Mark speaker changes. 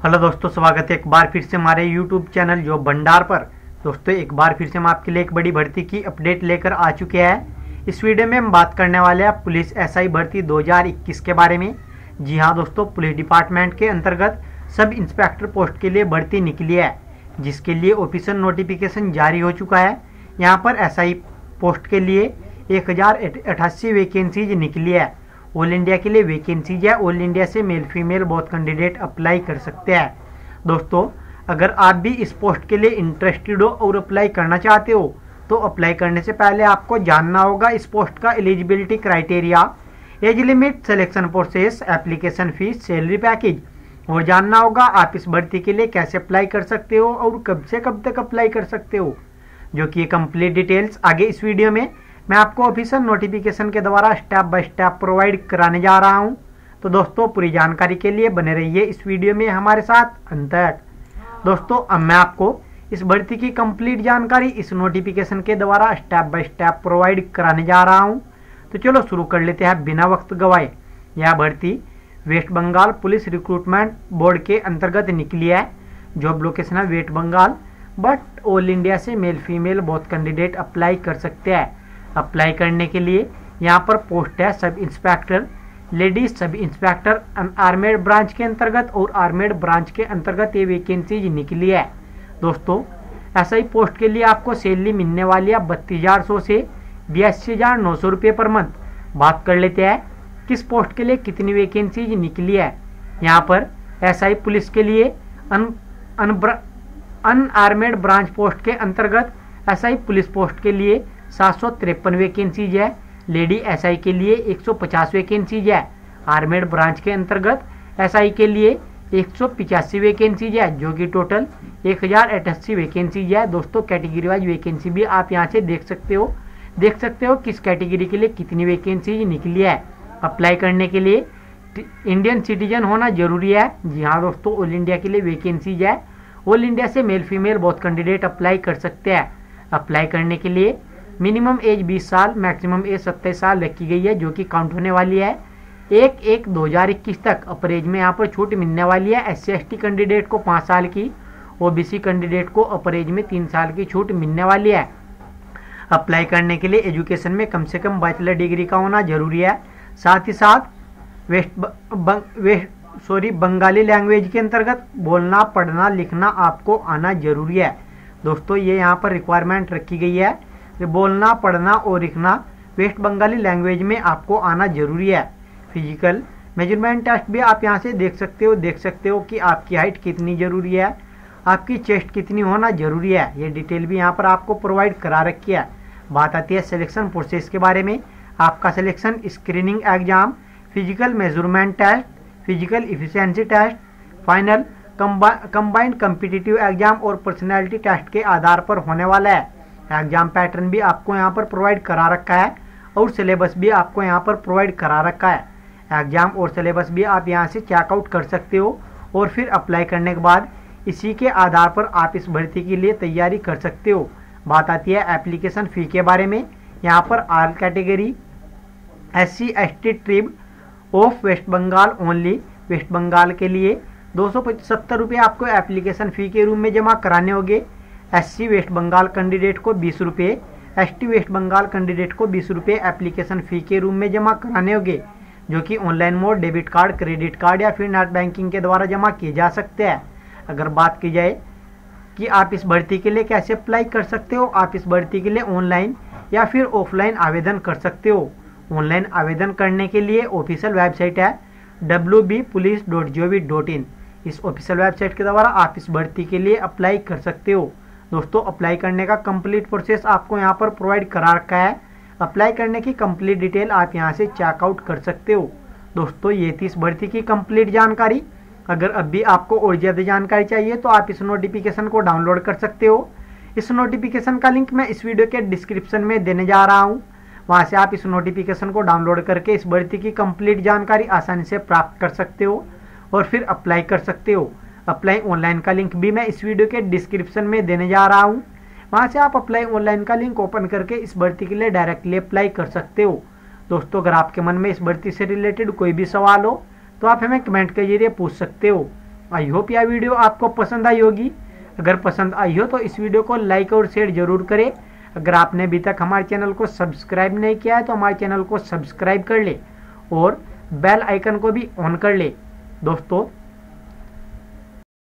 Speaker 1: Hello दोस्तों, स्वागत है एक बार फिर से हमारे यूट्यूब चैनल जो भंडार पर। दोस्तों, एक बार फिर से हम आपके लिए एक बड़ी भर्ती की अपडेट लेकर आ चुके हैं। इस वीडियो में हम बात करने वाले हैं पुलिस एसआई भर्ती 2021 के बारे में। जी हाँ दोस्तों, पुलिस डिपार्टमेंट के अंतर्गत सब इंस्पेक्टर पोस्ट के लिए भर्ती निकली है, जिसके लिए ऑफिशियल नोटिफिकेशन जारी हो चुका है। यहाँ पर एसआई पोस्ट के लिए एक वैकेंसीज निकली है। ऑल इंडिया के लिए वैकेंसीज है। ऑल इंडिया से मेल फीमेल बहुत कैंडिडेट अप्लाई कर सकते हैं। दोस्तों, अगर आप भी इस पोस्ट के लिए इंटरेस्टेड हो और अप्लाई करना चाहते हो तो अप्लाई करने से पहले आपको जानना होगा इस पोस्ट का eligibility criteria age limit selection process application fees salary package और जानना होगा आप इस भर्ती के लिए कैसे अप्लाई कर सकते हो और कब से कब तक अप्लाई कर सकते हो। जो कि कंप्लीट डिटेल्स आगे इस वीडियो में। मैं आपको ऑफिशियल नोटिफिकेशन के द्वारा स्टेप बाय स्टेप प्रोवाइड कराने जा रहा हूँ। तो दोस्तों, पूरी जानकारी के लिए बने रहिए इस वीडियो में हमारे साथ अंत तक। दोस्तों, अब मैं आपको इस भर्ती की कंप्लीट जानकारी इस नोटिफिकेशन के द्वारा स्टेप बाय स्टेप प्रोवाइड कराने जा रहा हूँ। तो चलो शुरू कर लेते हैं बिना वक्त गवाए। यह भर्ती West Bengal police recruitment board के अंतर्गत निकली है जॉब लोकेशन है West Bengal but all India से मेल फीमेल बहुत कैंडिडेट अप्लाई कर सकते हैं। अप्लाई करने के लिए यहाँ पर पोस्ट है sub inspector ladies sub inspector armed branch के अंतर्गत और आर्मेड ब्रांच के अंतर्गत ये वैकेंसीज निकली है। दोस्तों, ऐसा ही पोस्ट के लिए आपको सैलरी मिलने वाली है बत्तीस हज़ार सौ से बयासी हज़ार नौ सौ रुपये पर मंथ बात कर लेते हैं, किस पोस्ट के लिए कितनी वैकेंसीज निकली है। यहाँ पर एसआई पुलिस के लिए अन अन अनआर्मेड ब्रांच पोस्ट के अंतर्गत एसआई पुलिस पोस्ट के लिए सात सौ तिरपन वैकेंसीज है। लेडी एसआई के लिए 150 वैकेंसीज है। आर्मेड ब्रांच के अंतर्गत एसआई के लिए एक सौ पिचासी वैकेंसीज है। जो कि टोटल एक हज़ार अठासी वैकेंसीज है। दोस्तों, कैटेगरी वाइज वैकेंसी भी आप यहाँ से देख सकते हो। देख सकते हो किस कैटेगरी के लिए कितनी वैकेंसीज निकली है। अप्लाई करने के लिए इंडियन सिटीजन होना ज़रूरी है। जी हाँ दोस्तों ऑल इंडिया के लिए वैकेंसीज है। ऑल इंडिया से मेल फीमेल बहुत कैंडिडेट अप्लाई कर सकते हैं। अप्लाई करने के लिए मिनिमम एज 20 साल, मैक्सिमम एज सत्ताईस साल रखी गई है, जो कि काउंट होने वाली है। एक एक 2021 तक अपर एज में यहाँ पर छूट मिलने वाली है। एस सी कैंडिडेट को पाँच साल की ओबीसी कैंडिडेट को अपर एज में तीन साल की छूट मिलने वाली है। अप्लाई करने के लिए एजुकेशन में कम से कम बैचलर डिग्री का होना ज़रूरी है। साथ ही साथ waste waste sorry Bengali language के अंतर्गत बोलना, पढ़ना, लिखना आपको आना ज़रूरी है। दोस्तों, ये यहाँ पर रिक्वायरमेंट रखी गई है। बोलना, पढ़ना और लिखना वेस्ट बंगाली लैंग्वेज में आपको आना ज़रूरी है। फ़िज़िकल मेज़रमेंट टेस्ट भी आप यहाँ से देख सकते हो, देख सकते हो कि आपकी हाइट कितनी ज़रूरी है, आपकी चेस्ट कितनी होना ज़रूरी है। ये डिटेल भी यहाँ पर आपको प्रोवाइड करा रखी है। बात आती है सिलेक्शन प्रोसेस के बारे में। आपका selection screening exam physical measurement test physical efficiency test final combined competitive exam और पर्सनैलिटी टेस्ट के आधार पर होने वाला है। एग्ज़ाम पैटर्न भी आपको यहाँ पर प्रोवाइड करा रखा है और सिलेबस भी आपको यहाँ पर प्रोवाइड करा रखा है। एग्ज़ाम और सिलेबस भी आप यहाँ से चेकआउट कर सकते हो और फिर अप्लाई करने के बाद इसी के आधार पर आप इस भर्ती के लिए तैयारी कर सकते हो। बात आती है एप्लीकेशन फ़ी के बारे में। यहाँ पर are category S C S T tribe of West Bengal only West Bengal के लिए दो सौ आपको एप्लीकेशन फ़ी के रूम में जमा कराने होंगे। एससी वेस्ट बंगाल कैंडिडेट को बीस रुपये एसटी वेस्ट बंगाल कैंडिडेट को बीस रुपये एप्लीकेशन फ़ी के रूम में जमा कराने होंगे, जो कि online mode, debit card, credit card या फिर नेट बैंकिंग के द्वारा जमा किए जा सकते हैं। अगर बात की जाए कि आप इस भर्ती के लिए कैसे अप्लाई कर सकते हो, आप इस भर्ती के लिए ऑनलाइन या फिर ऑफलाइन आवेदन कर सकते हो। ऑनलाइन आवेदन करने के लिए ऑफिशियल वेबसाइट है W B police dot V dot in. इस ऑफिशियल वेबसाइट के द्वारा आप इस भर्ती के लिए अप्लाई कर सकते हो। दोस्तों अप्लाई करने का कंप्लीट प्रोसेस आपको यहाँ पर प्रोवाइड करा रखा है। अप्लाई करने की कंप्लीट डिटेल आप यहाँ से चेकआउट कर सकते हो। दोस्तों, ये थी इस भर्ती की कंप्लीट जानकारी। अगर अभी आपको और ज़्यादा जानकारी चाहिए तो आप इस नोटिफिकेशन को डाउनलोड कर सकते हो। इस नोटिफिकेशन का लिंक मैं इस वीडियो के डिस्क्रिप्शन में देने जा रहा हूँ। वहाँ से आप इस नोटिफिकेशन को डाउनलोड करके इस भर्ती की कंप्लीट जानकारी आसानी से प्राप्त कर सकते हो और फिर अप्लाई कर सकते हो। अप्लाई ऑनलाइन का लिंक भी मैं इस वीडियो के डिस्क्रिप्शन में देने जा रहा हूँ। वहाँ से आप अप्लाई ऑनलाइन का लिंक ओपन करके इस भर्ती के लिए डायरेक्टली अप्लाई कर सकते हो। दोस्तों, अगर आपके मन में इस भर्ती से रिलेटेड कोई भी सवाल हो तो आप हमें कमेंट के ज़रिए पूछ सकते हो। आई होप यह वीडियो आपको पसंद आई होगी। अगर पसंद आई हो तो इस वीडियो को लाइक और शेयर ज़रूर करें। अगर आपने अभी तक हमारे चैनल को सब्सक्राइब नहीं किया है तो हमारे चैनल को सब्सक्राइब कर ले और बेल आइकन को भी ऑन कर ले। दोस्तों